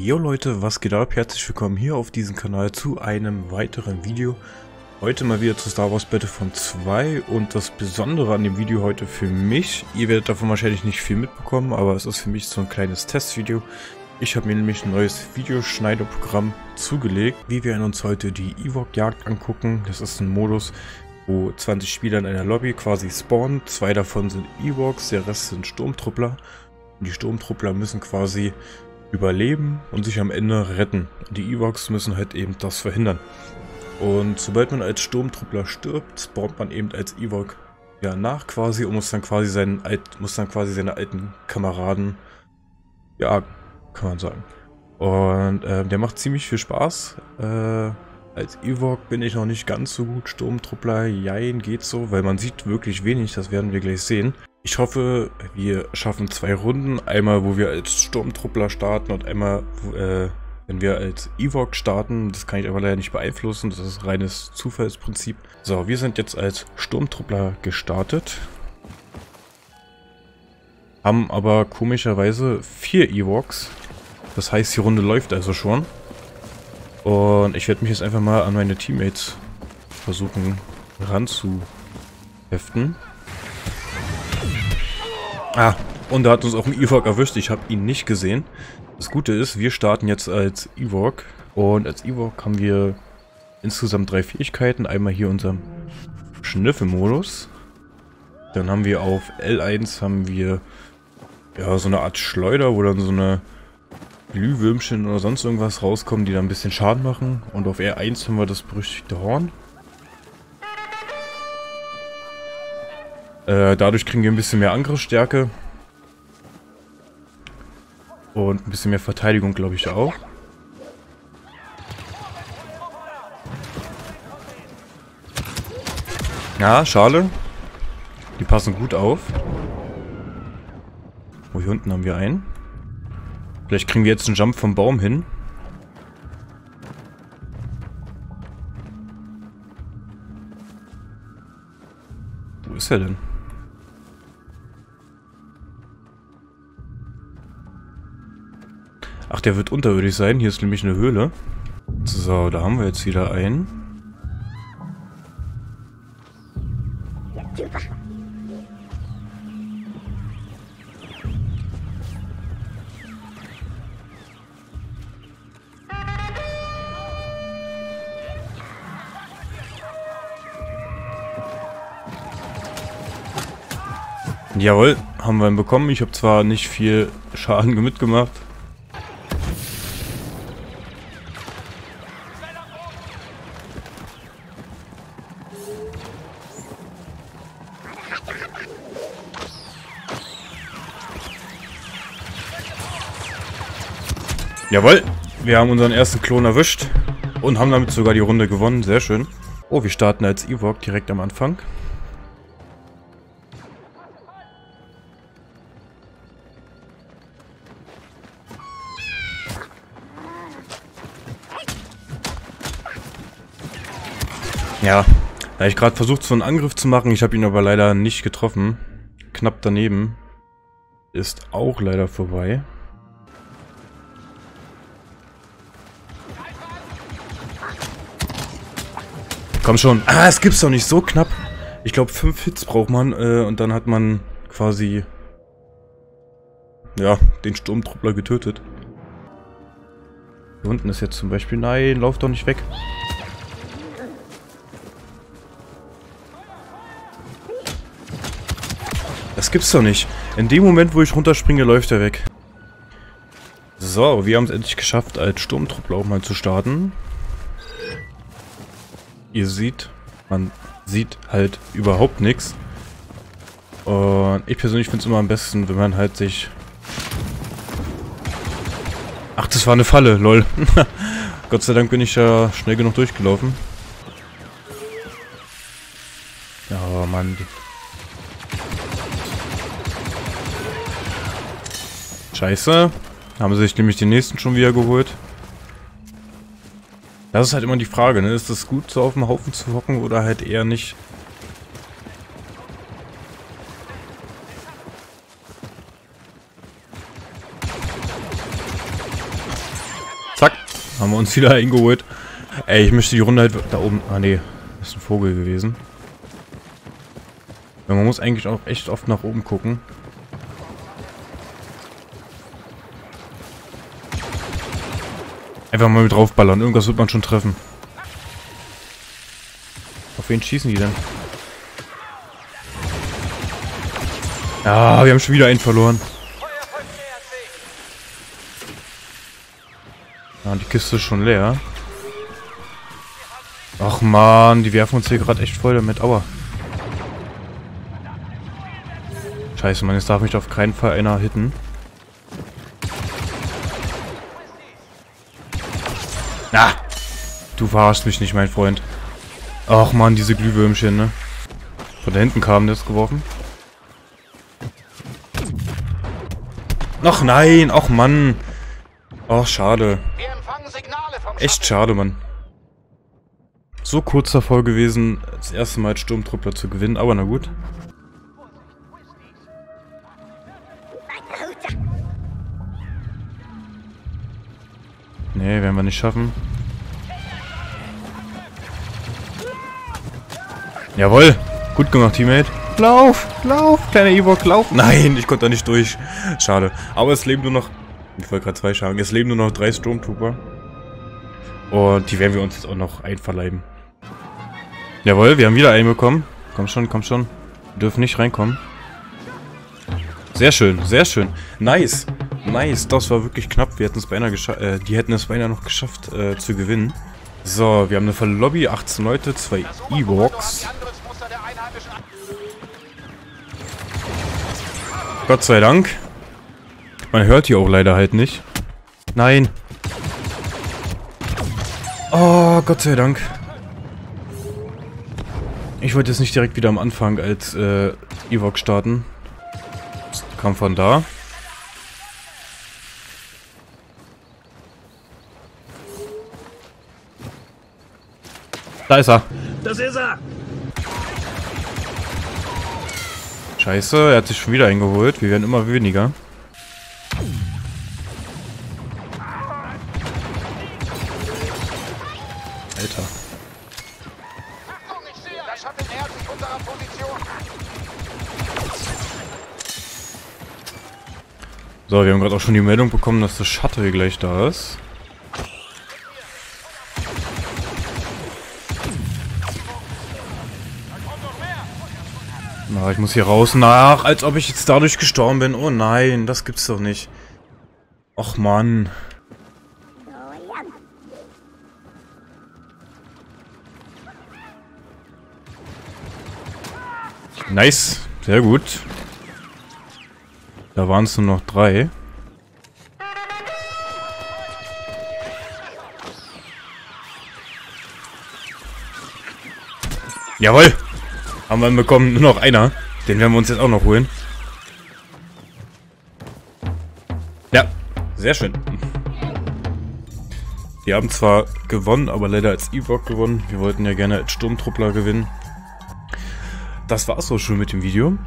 Jo Leute, was geht ab? Herzlich willkommen hier auf diesem Kanal zu einem weiteren Video. Heute mal wieder zu Star Wars Battlefront 2 und das Besondere an dem Video heute für mich, ihr werdet davon wahrscheinlich nicht viel mitbekommen, aber es ist für mich so ein kleines Testvideo. Ich habe mir nämlich ein neues Videoschneiderprogramm zugelegt, wie wir uns heute die Ewok-Jagd angucken. Das ist ein Modus, wo 20 Spieler in einer Lobby quasi spawnen. Zwei davon sind Ewoks, der Rest sind Sturmtruppler. Und die Sturmtruppler müssen quasi überleben und sich am Ende retten. Die Evox müssen halt eben das verhindern. Und sobald man als Sturmtruppler stirbt, spawnt man eben als Ewok ja nach quasi und muss dann quasi seinen alt, muss dann quasi seine alten Kameraden ja, kann man sagen. Und äh, der macht ziemlich viel Spaß. Äh, als Ewok bin ich noch nicht ganz so gut. Sturmtruppler, jein, geht so, weil man sieht wirklich wenig, das werden wir gleich sehen. Ich hoffe, wir schaffen zwei Runden. Einmal, wo wir als Sturmtruppler starten und einmal, äh, wenn wir als Ewok starten. Das kann ich aber leider nicht beeinflussen. Das ist reines Zufallsprinzip. So, wir sind jetzt als Sturmtruppler gestartet. Haben aber komischerweise vier Ewoks. Das heißt, die Runde läuft also schon. Und ich werde mich jetzt einfach mal an meine Teammates versuchen ranzuheften. Ah, und da hat uns auch ein Ewok erwischt. Ich habe ihn nicht gesehen. Das Gute ist, wir starten jetzt als Ewok. Und als Ewok haben wir insgesamt drei Fähigkeiten. Einmal hier unseren Schnüffelmodus. Dann haben wir auf L1 haben wir ja so eine Art Schleuder, wo dann so eine Glühwürmchen oder sonst irgendwas rauskommen, die dann ein bisschen Schaden machen. Und auf R1 haben wir das berüchtigte Horn. Äh, dadurch kriegen wir ein bisschen mehr Angriffsstärke. Und ein bisschen mehr Verteidigung, glaube ich, auch. Ja, schade. Die passen gut auf. Oh, hier unten haben wir einen. Vielleicht kriegen wir jetzt einen Jump vom Baum hin. Wo ist er denn? Ach, der wird unterirdisch sein. Hier ist nämlich eine Höhle. So, da haben wir jetzt wieder einen. Jawohl, haben wir ihn bekommen. Ich habe zwar nicht viel Schaden mitgemacht. Jawohl, wir haben unseren ersten Klon erwischt und haben damit sogar die Runde gewonnen. Sehr schön. Oh, wir starten als Ewok direkt am Anfang. Ja, da ich gerade versucht, so einen Angriff zu machen. Ich habe ihn aber leider nicht getroffen. Knapp daneben. Ist auch leider vorbei. Komm schon. Ah, es gibt's doch nicht so knapp. Ich glaube, fünf Hits braucht man äh, und dann hat man quasi ja, den Sturmtruppler getötet. Hier unten ist jetzt zum Beispiel... Nein, lauf doch nicht weg. Das gibt's doch nicht. In dem Moment, wo ich runterspringe, läuft er weg. So, wir haben es endlich geschafft, als Sturmtruppler auch mal zu starten. Ihr seht, man sieht halt überhaupt nichts. Und ich persönlich finde es immer am besten, wenn man halt sich... Ach, das war eine Falle, lol. Gott sei Dank bin ich ja schnell genug durchgelaufen. Ja, Mann. Scheiße. Haben sie sich nämlich den nächsten schon wieder geholt. Das ist halt immer die Frage, ne? Ist es gut, so auf dem Haufen zu hocken oder halt eher nicht? Zack. Haben wir uns wieder eingeholt. Ey, ich möchte die Runde halt da oben... Ah, nee. Das ist ein Vogel gewesen. Man muss eigentlich auch echt oft nach oben gucken. Einfach mal mit draufballern. Irgendwas wird man schon treffen. Auf wen schießen die denn? Ja, wir haben schon wieder einen verloren. Ja, die Kiste ist schon leer. Ach man, die werfen uns hier gerade echt voll damit. Aua. Scheiße, man, jetzt darf mich auf keinen Fall einer hitten. Na! Du verarschst mich nicht, mein Freund. Ach man, diese Glühwürmchen, ne? Von da hinten kam das geworfen. Ach nein, ach Mann. Ach, schade. Echt schade, Mann. So kurz davor gewesen, das erste Mal als Sturmtruppler zu gewinnen, aber na gut. Nee, werden wir nicht schaffen. Jawohl. Gut gemacht, Teammate. Lauf, lauf, kleiner Ewok, lauf. Nein, ich konnte da nicht durch. Schade. Aber es leben nur noch... Ich wollte gerade zwei sagen. Es leben nur noch drei Stormtrooper. Und die werden wir uns jetzt auch noch einverleiben. Jawohl, wir haben wieder einen bekommen. Komm schon, komm schon. Wir dürfen nicht reinkommen. Sehr schön, sehr schön. Nice. Nice, das war wirklich knapp. Wir hätten es beinahe geschafft, äh, die hätten es beinahe noch geschafft äh, zu gewinnen. So, wir haben eine volle Lobby, 18 Leute, zwei Ewoks. Gott sei Dank. Man hört die auch leider halt nicht. Nein. Oh, Gott sei Dank. Ich wollte jetzt nicht direkt wieder am Anfang als äh, Ewok starten. Kam von da. Da ist er. Das ist er. Scheiße, er hat sich schon wieder eingeholt. Wir werden immer weniger. Alter. So, wir haben gerade auch schon die Meldung bekommen, dass das Shuttle gleich da ist. Na, ich muss hier raus nach, als ob ich jetzt dadurch gestorben bin. Oh nein, das gibt's doch nicht. Och Mann. Nice, sehr gut. Da waren es nur noch drei. Jawohl! Haben wir bekommen, nur noch einer. Den werden wir uns jetzt auch noch holen. Ja, sehr schön. Wir haben zwar gewonnen, aber leider als Ewok gewonnen. Wir wollten ja gerne als Sturmtruppler gewinnen. Das war's auch schon mit dem Video.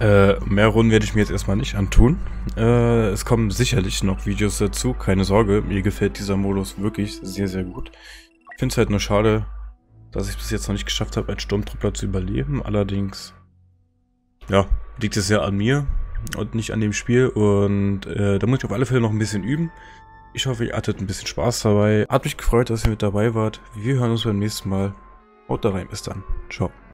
Äh, mehr Runden werde ich mir jetzt erstmal nicht antun. Äh, es kommen sicherlich noch Videos dazu, keine Sorge. Mir gefällt dieser Modus wirklich sehr, sehr gut. Ich finde es halt nur schade, dass ich bis jetzt noch nicht geschafft habe, als Sturmtruppler zu überleben. Allerdings, ja, liegt es ja an mir und nicht an dem Spiel. Und äh, da muss ich auf alle Fälle noch ein bisschen üben. Ich hoffe, ihr hattet ein bisschen Spaß dabei. Hat mich gefreut, dass ihr mit dabei wart. Wir hören uns beim nächsten Mal. Haut da rein, bis dann. Ciao.